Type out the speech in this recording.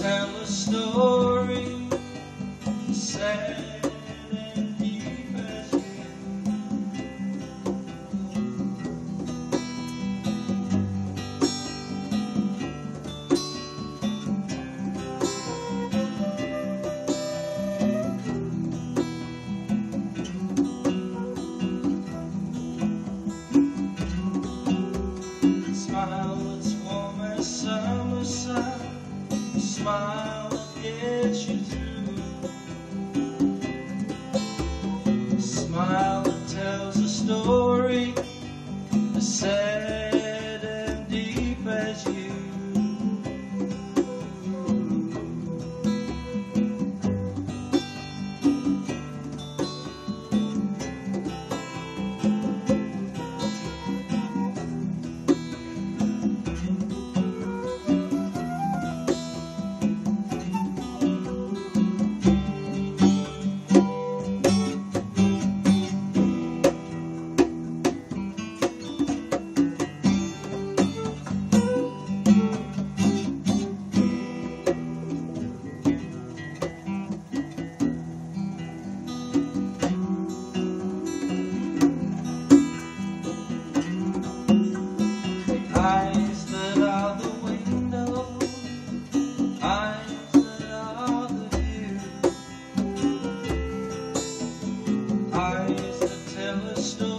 tell a story sad and deep as you. Smile, it's warm as summer sun smile that gets you through. A smile that tells a story. Eyes